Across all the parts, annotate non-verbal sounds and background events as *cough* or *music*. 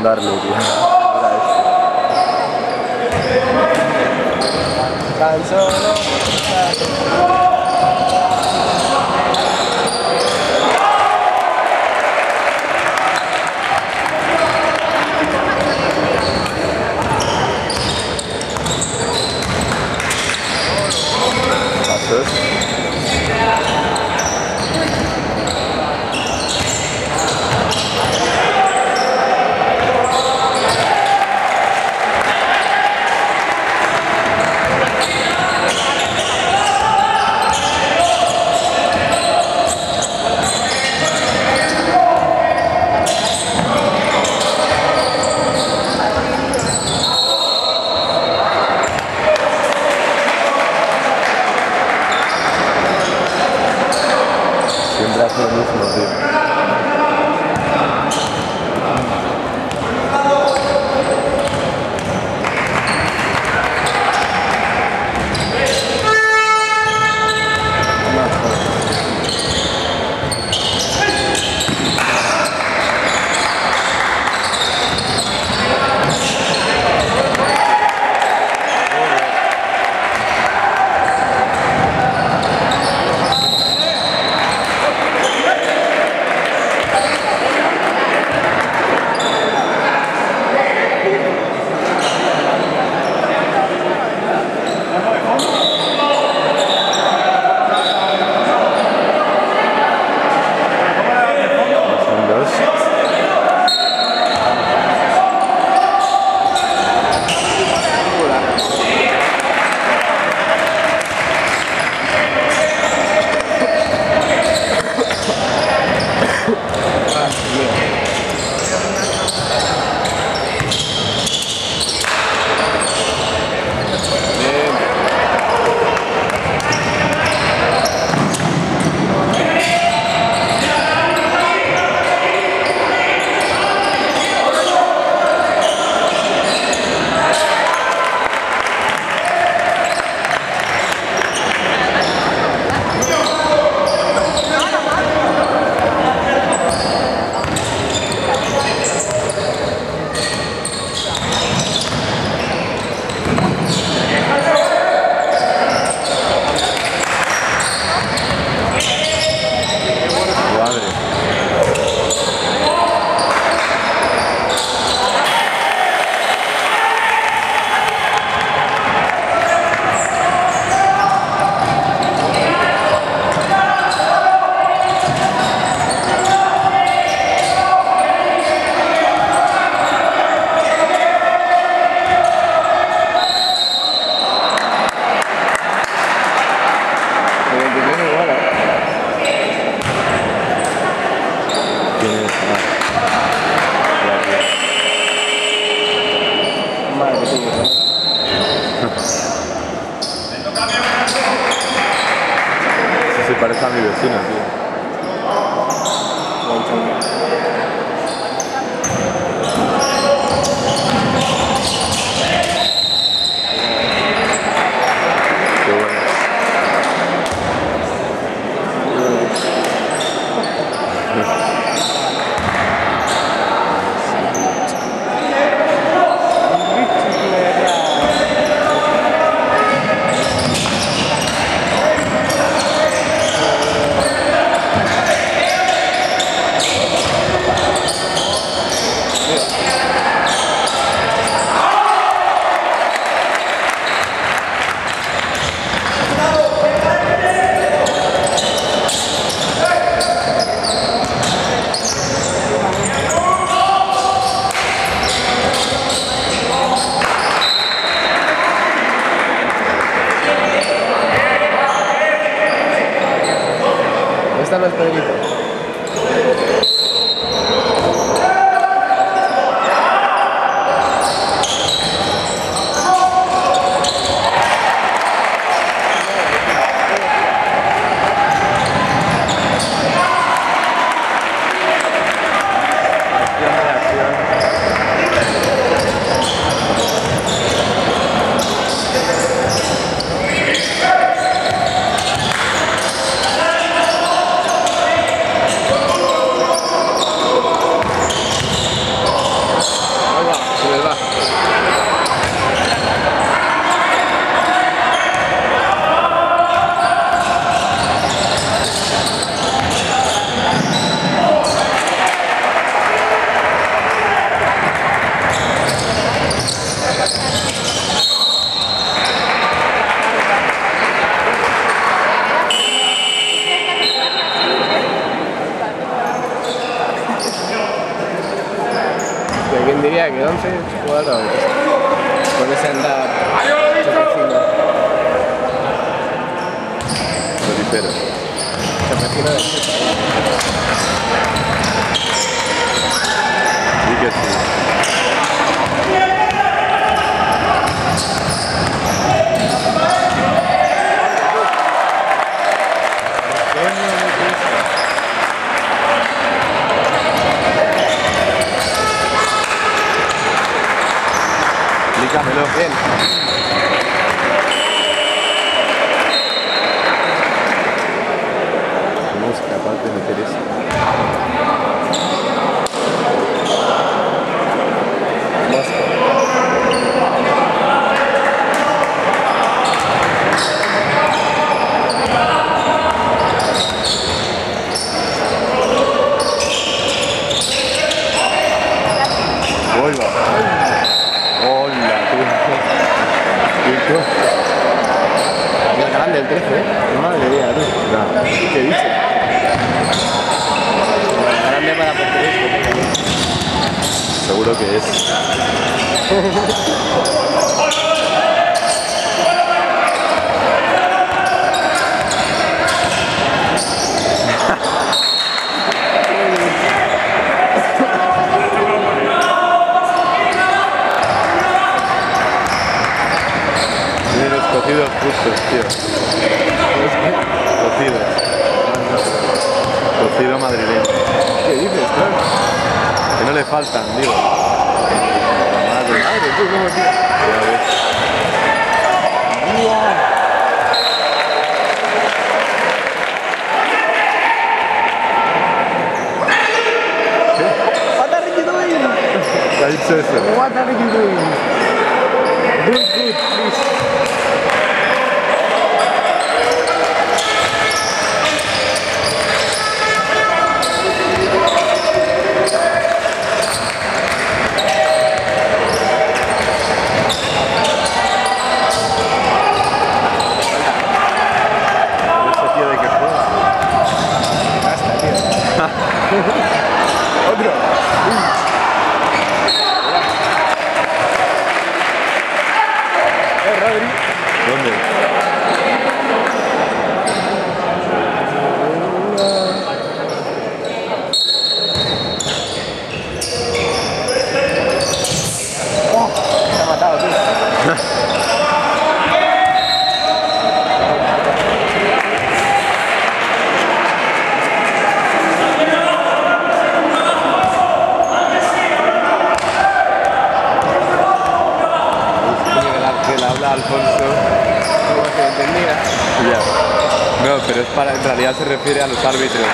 शानदार लोग हैं। Parece a mi vecino, tío. Diría que 11 jugadores. Con ese andar chapecino. Toricero. Chapecino de chupa. Sí que sí. in. 13, ¿eh? Madre mía, tú. Nah, ¿Qué dices? Grande para. Seguro que es. *laughs* Tiene los Cocidos. Cocido madrileño. ¿Qué dices, claro? Que no le faltan, digo. Madre. Madre, tú, cómo. Ya ves. What are you doing? What are you doing? Good, good, please. Ese tío de que juega. Basta, tío. Otro. Eh, Rodri. ¿Dónde? Me ha matado, tío. Coño, que la- que le habla Alfonso. Como se entendía. Ya. No, pero es para, en realidad se refiere a los árbitros.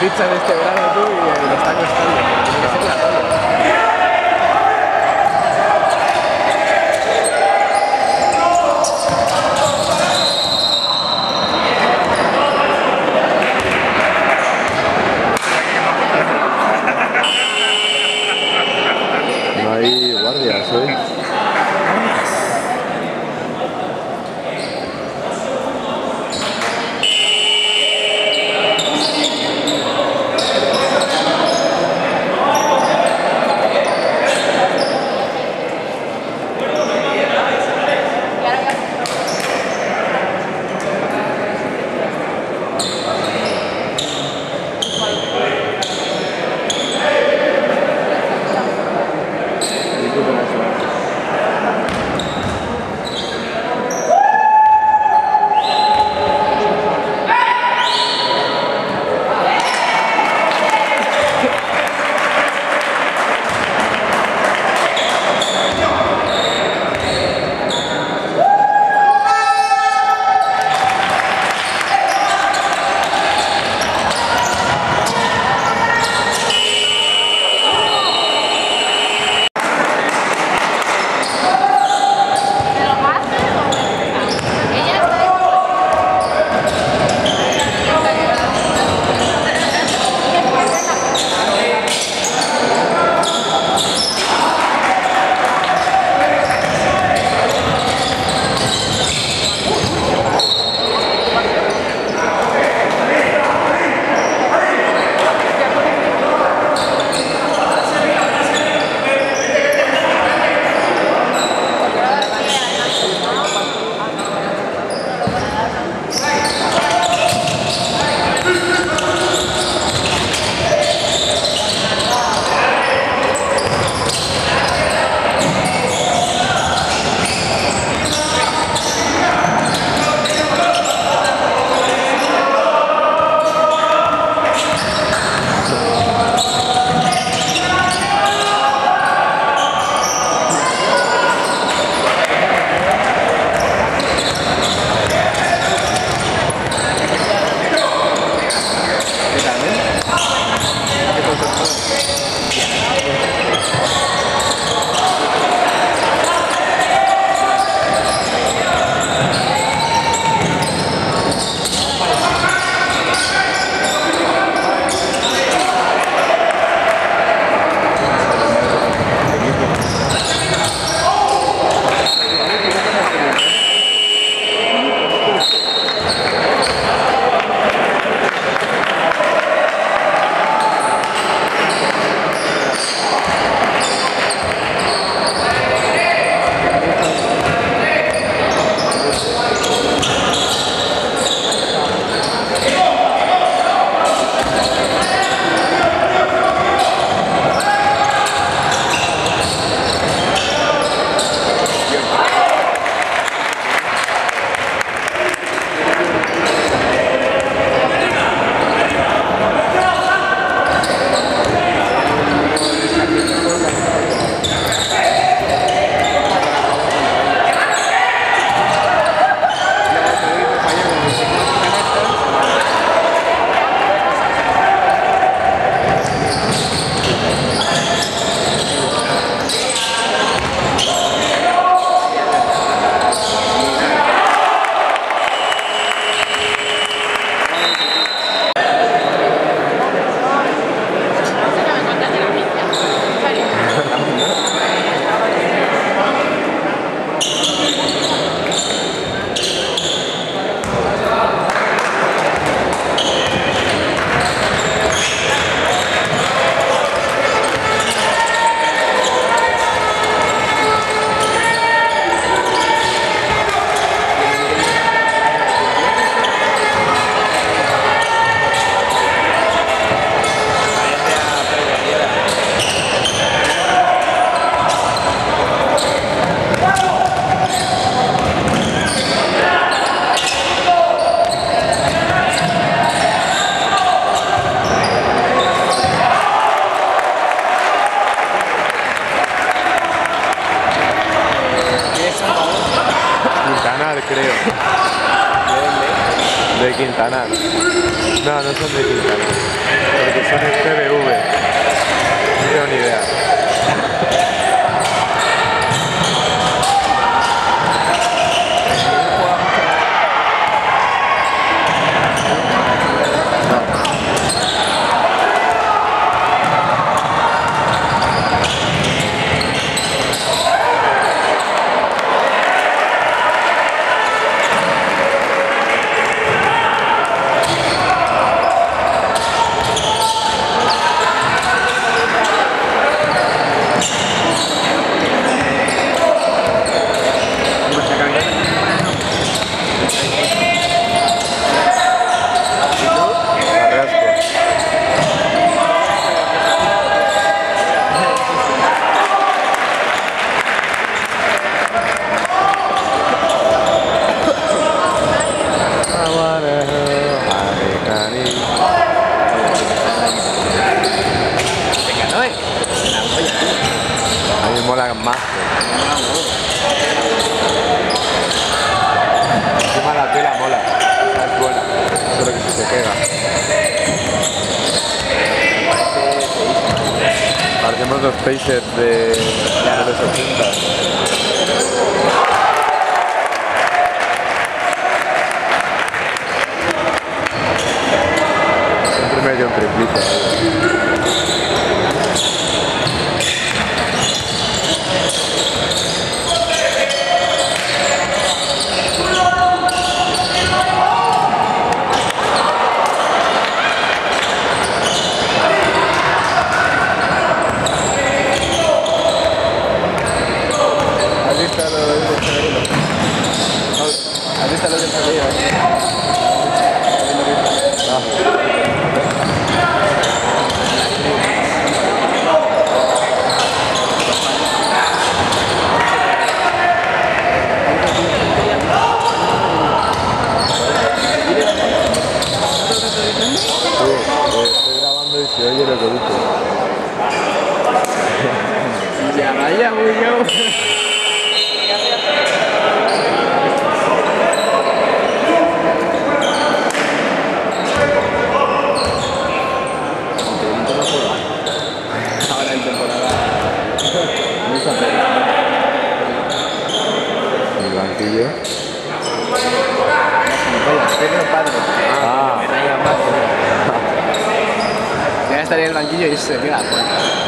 A pizza de este verano tú y le está costando.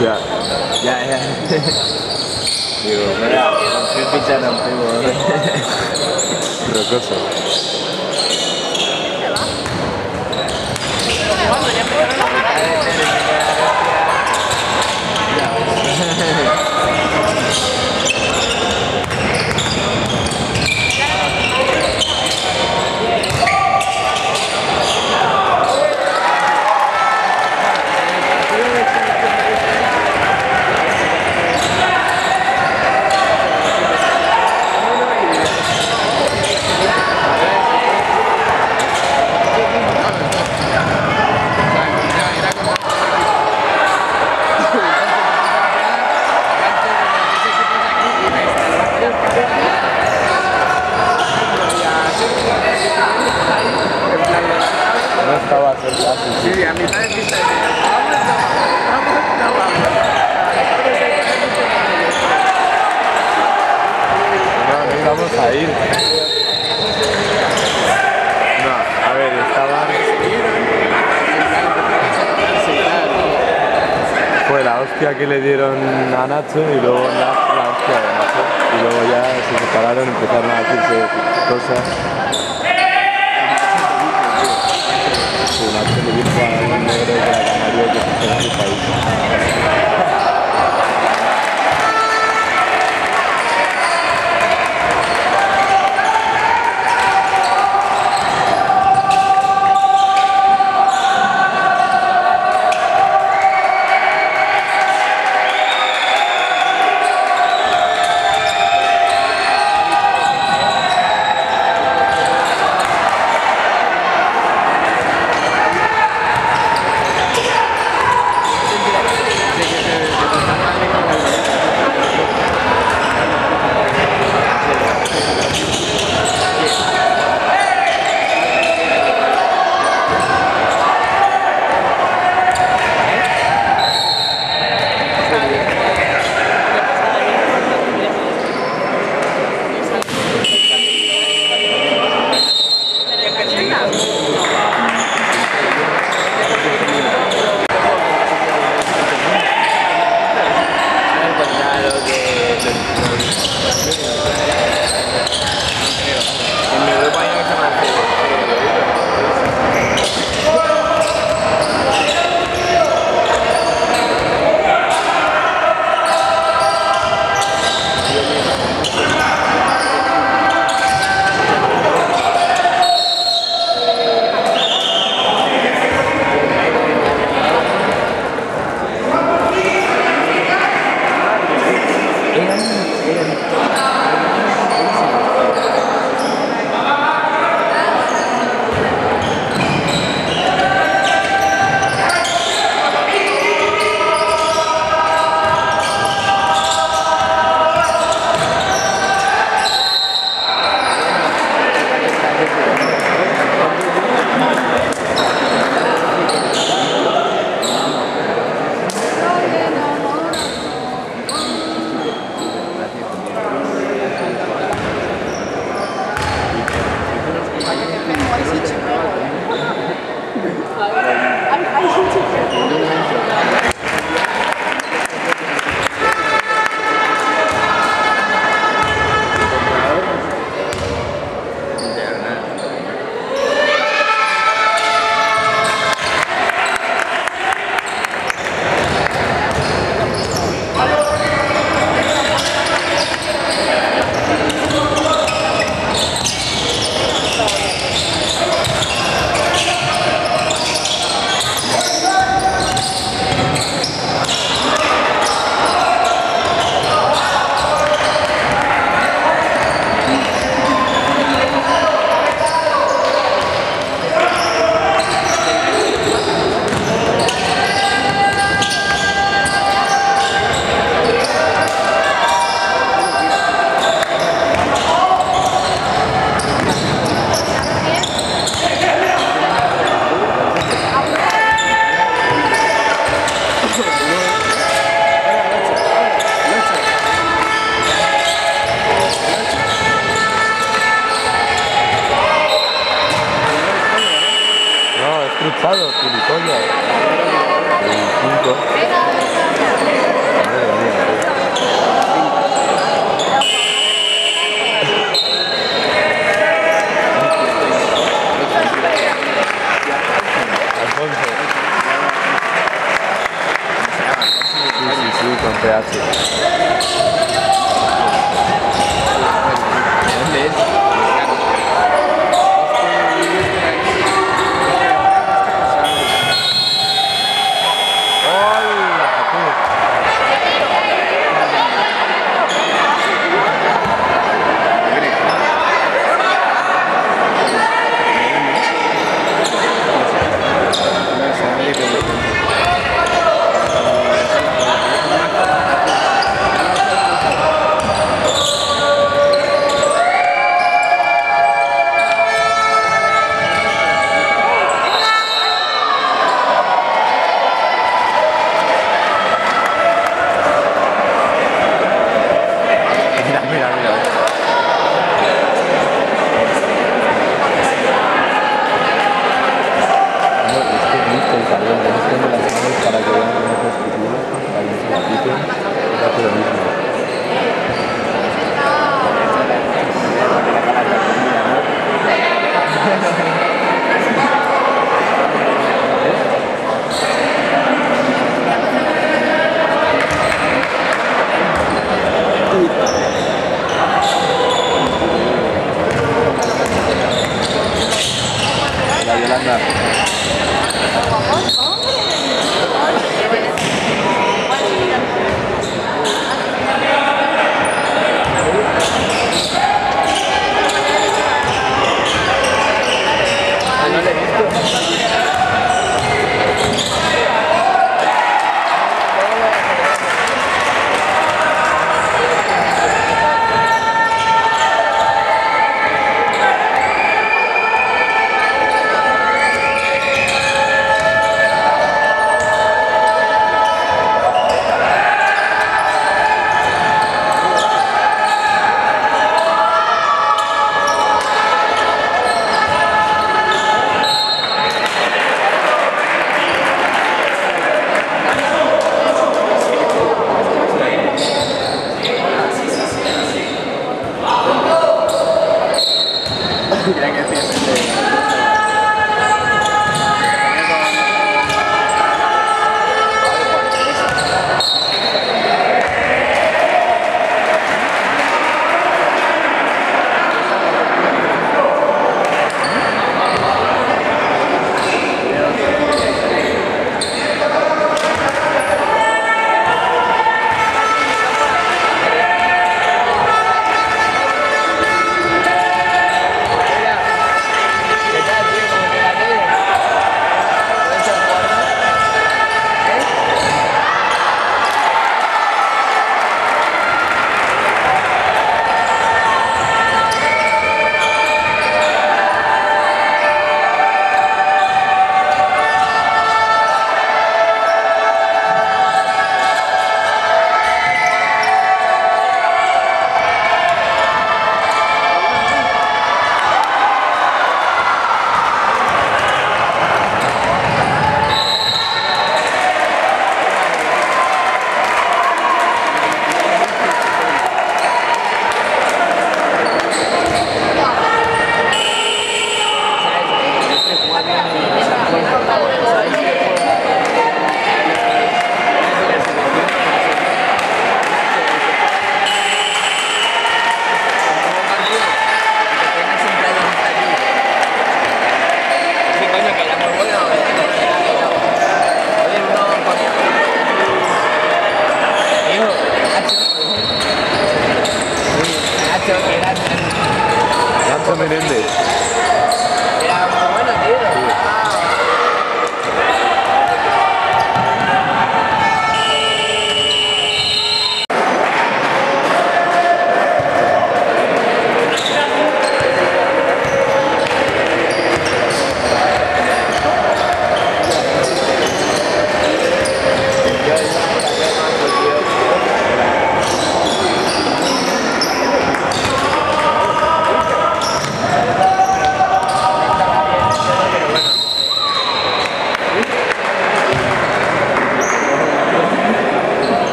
Ya. Ya, ya. *laughs* Digo, mira, con qué picharon, Rocoso. a ir. No, a ver, estaba... Fue la hostia que le dieron a Nacho y luego la, la hostia de Nacho. Y luego ya se separaron, empezaron a decirse cosas.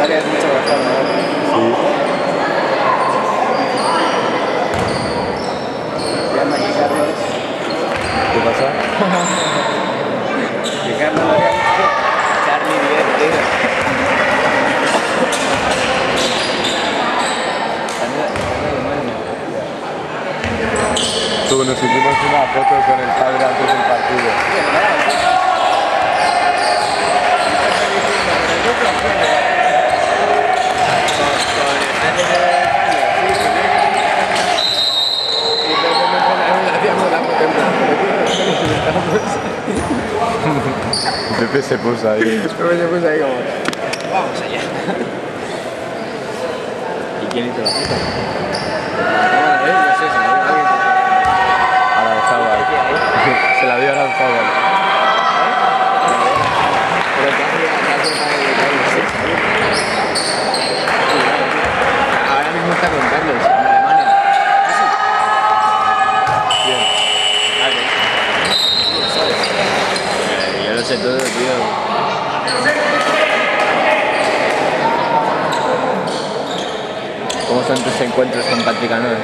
Italia es mucho mejor, ¿no? sí. Llama aquí Carlos. ¿Qué pasa? *laughs* Que Carlos lo que ha dicho. Charlie 10, tío. Tú, nos hicimos una foto con el padre antes del partido. Pepe se puso ahí. *laughs* Luego se puso ahí como, vamos allá. ¿Y quién hizo la? No, eh, no sé, se la dio alguien. Aranzábal. Se la dio a Aranzábal. Pero que hace la foto de Carlos, sí. Ahora mismo Carlos, en Alemania. Bien. Vale. Yo lo sé todo, tío. ¿Cómo son tus encuentros con Patrick Anor?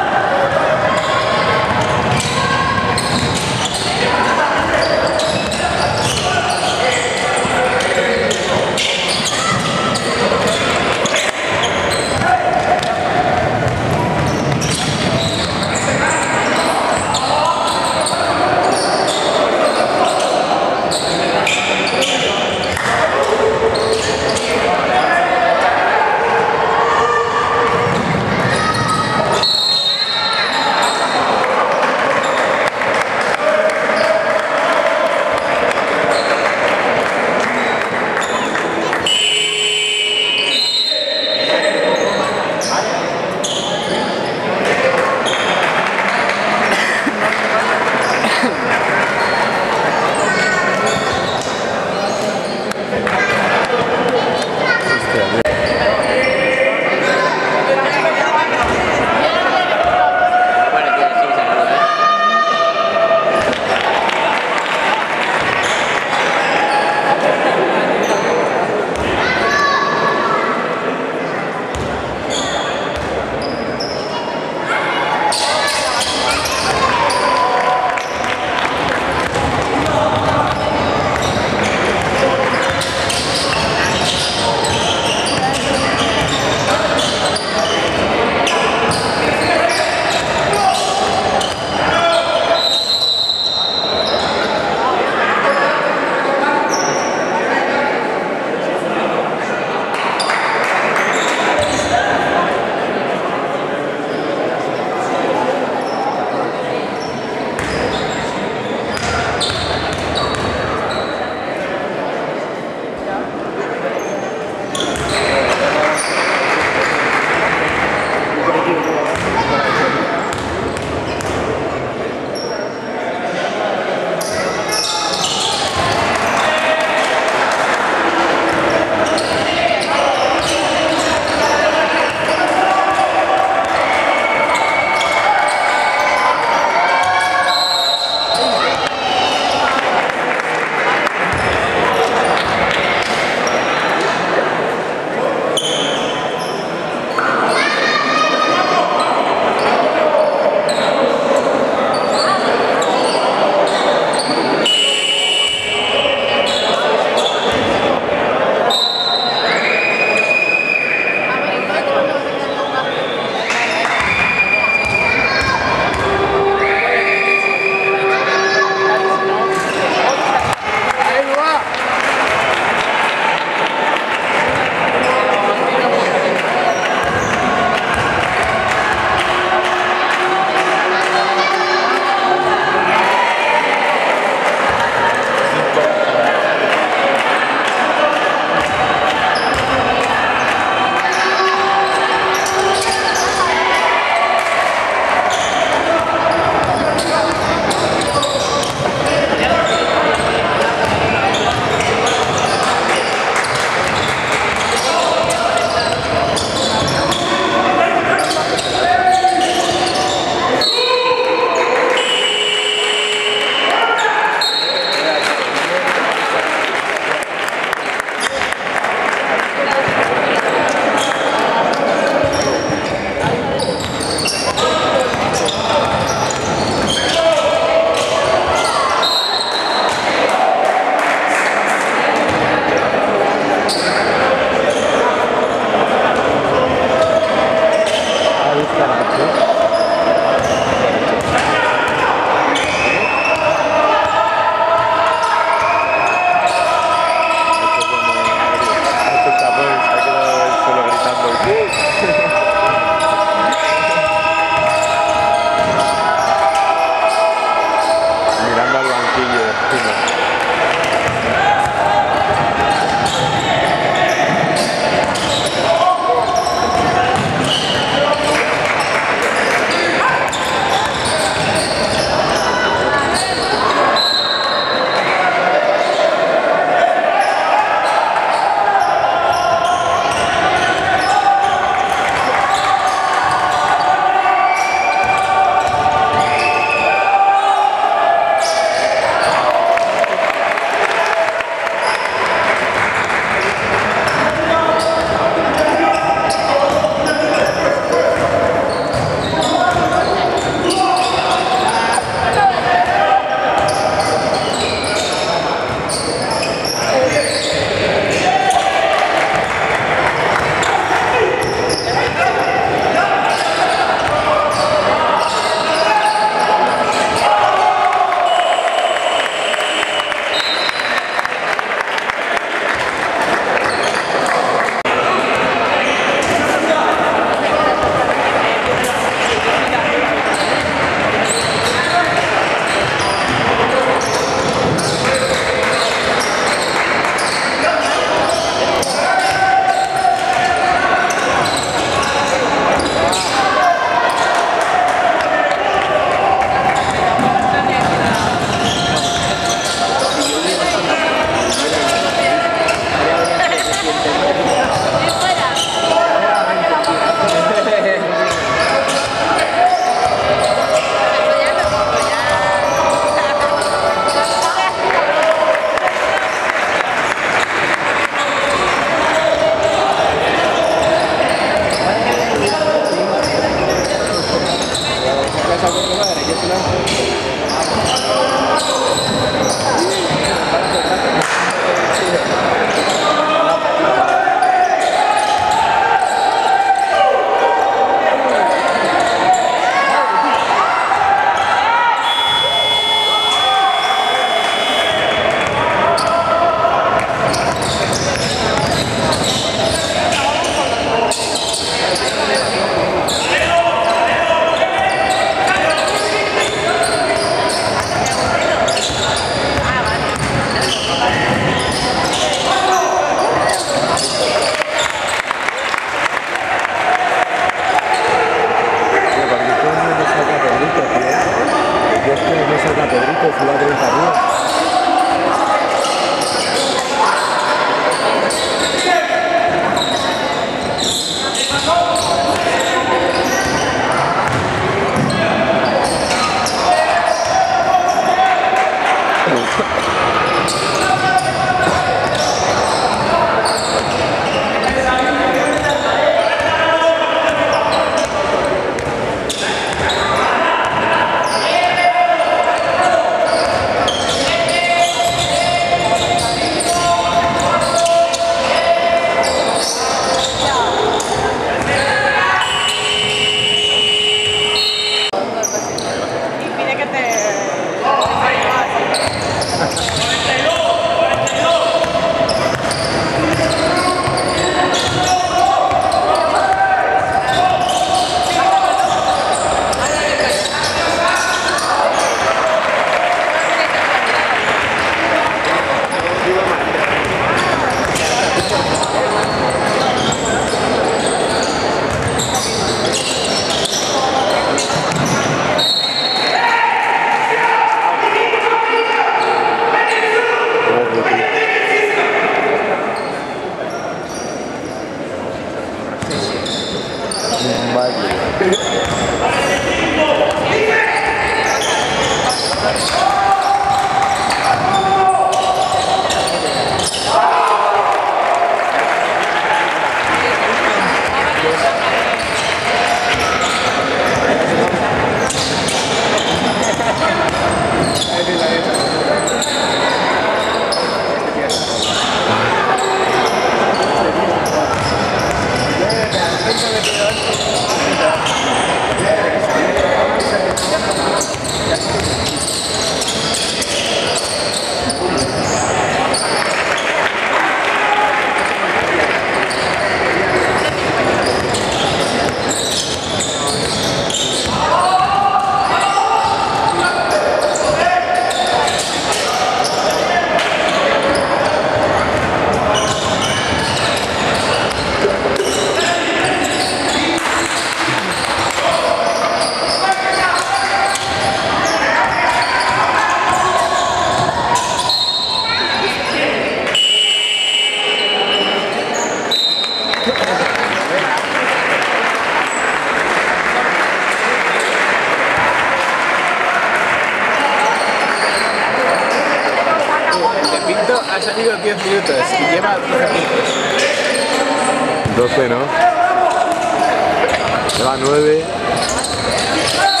Lleva 9.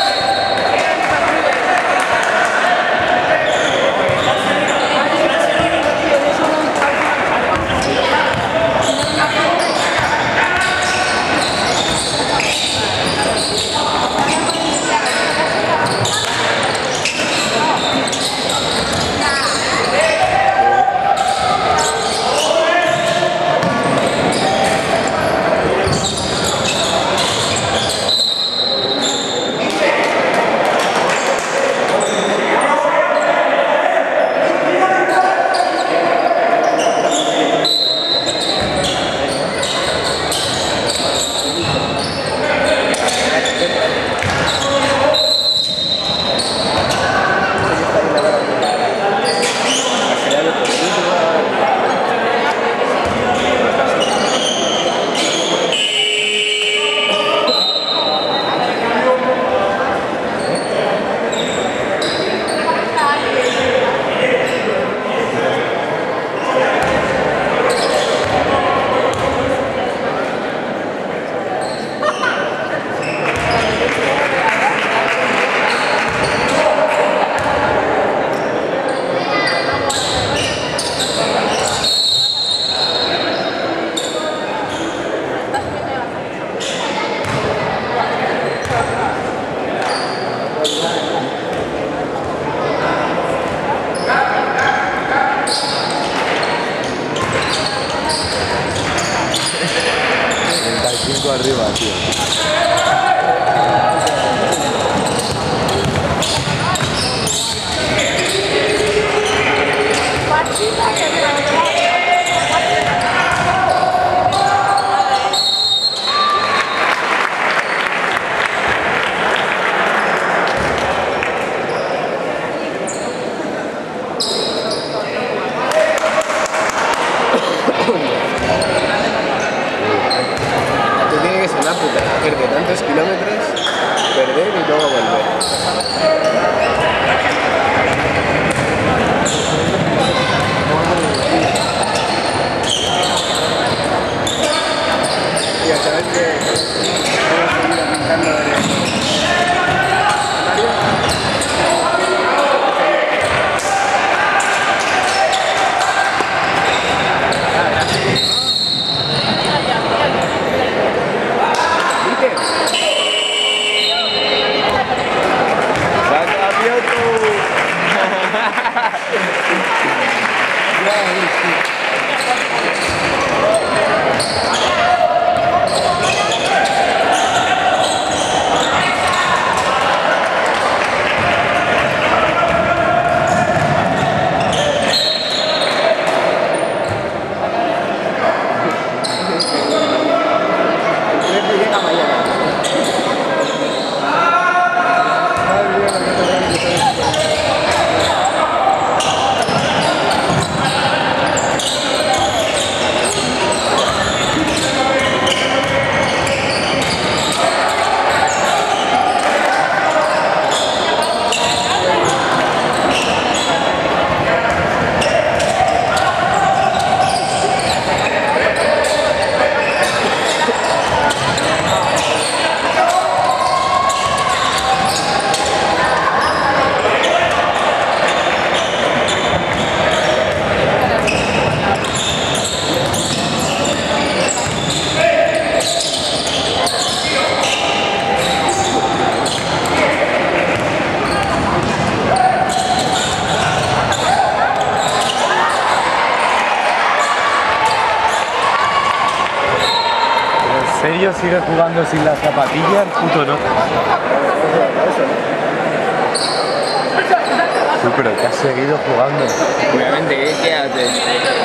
Sigue jugando sin las zapatillas? Puto no. Sí, pero que has seguido jugando. Obviamente, ¿qué, qué haces?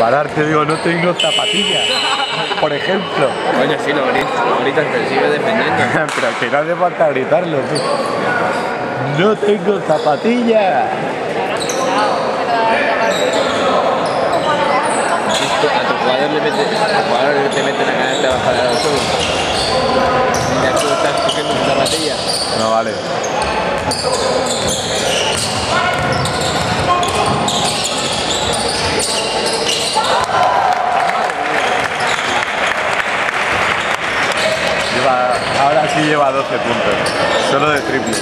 Pararte, digo, no tengo zapatillas. Por ejemplo. Coño, sí, lo gritas, lo gritas, pero sigue defendiendo. *laughs* pero que no hace falta gritarlo. No tengo zapatillas. jugador le mete, al jugador le mete una canasta baja de dos La tú estás cogiendo una zapatilla. No vale. Lleva, ahora sí lleva 12 puntos, solo de triple.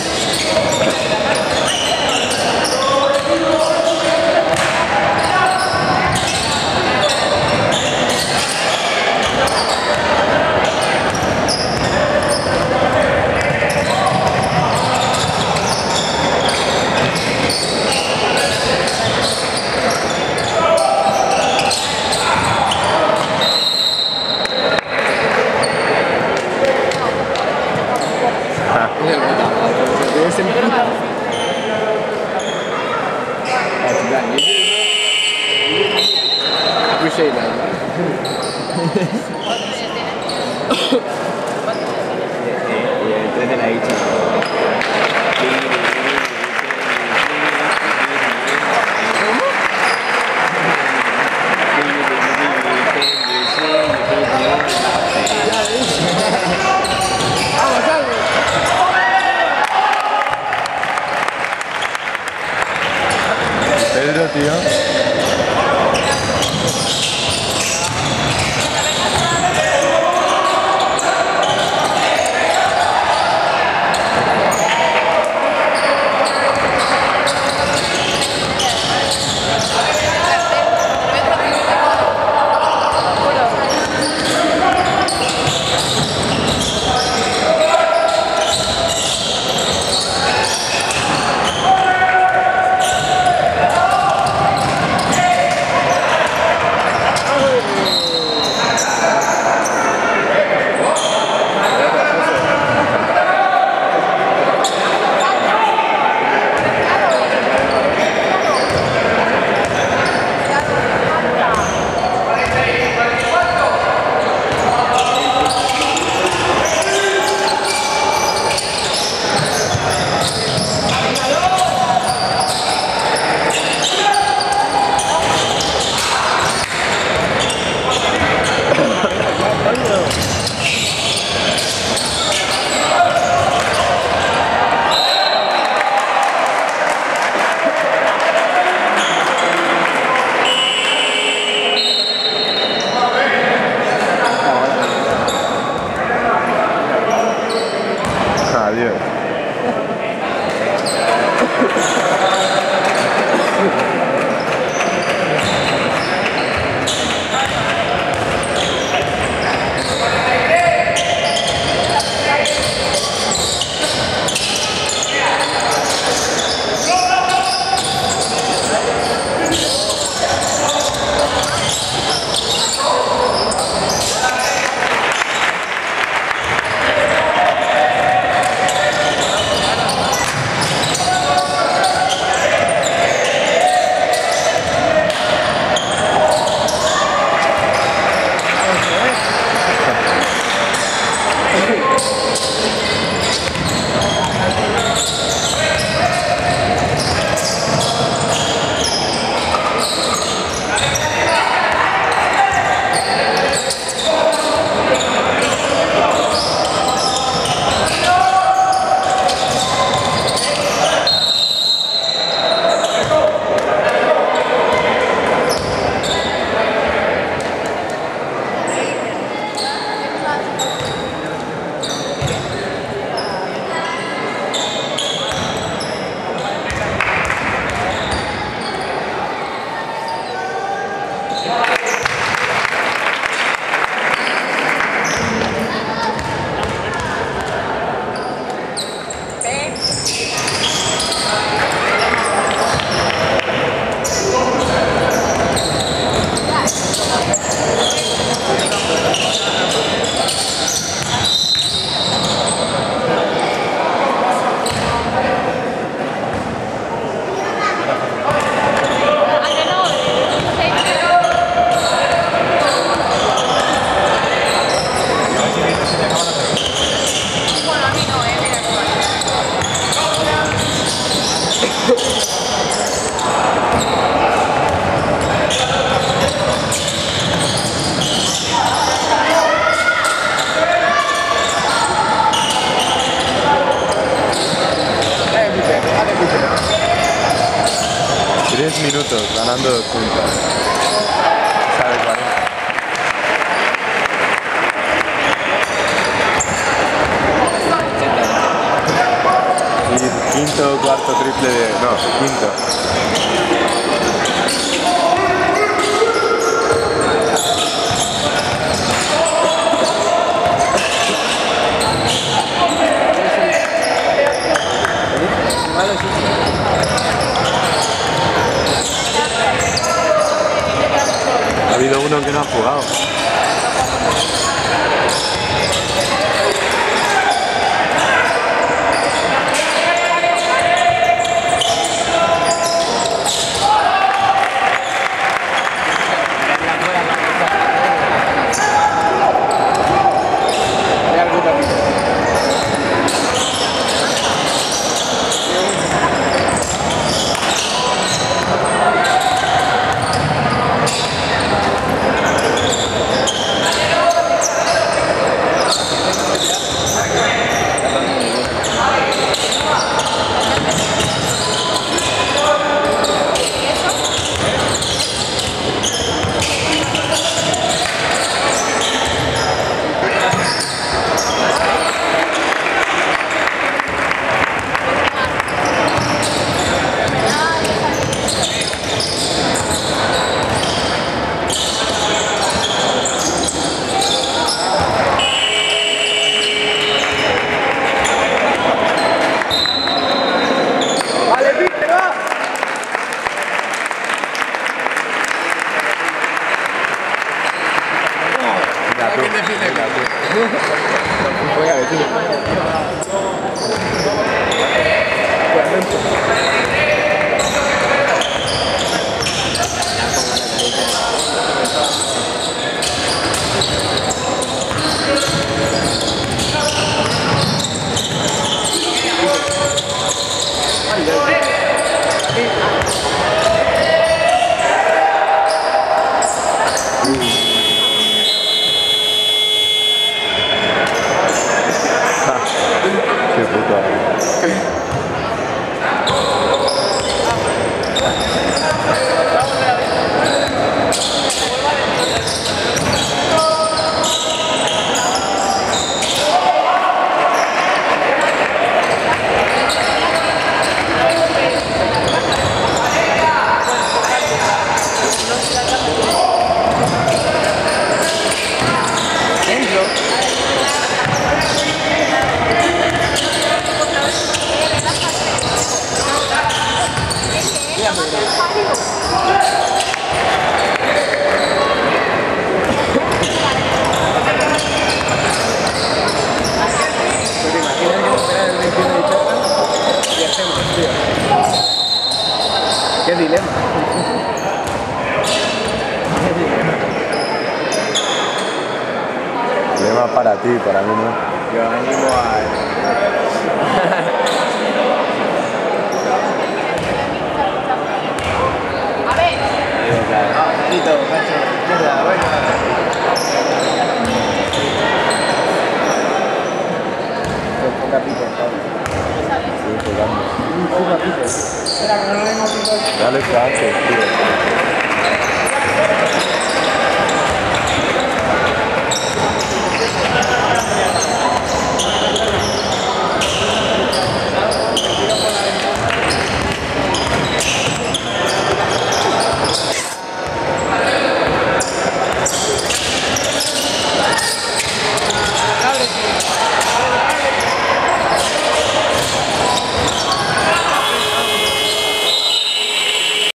Y el 3 de la H. ¡Vamos, Alves! Pedro, tío. quinta. Ha habido uno que no ha jugado.